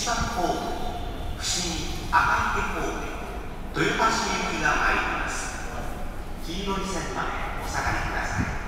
1番ホーム不審赤池方面豊橋行きが参ります。黄色い線までお下がりください。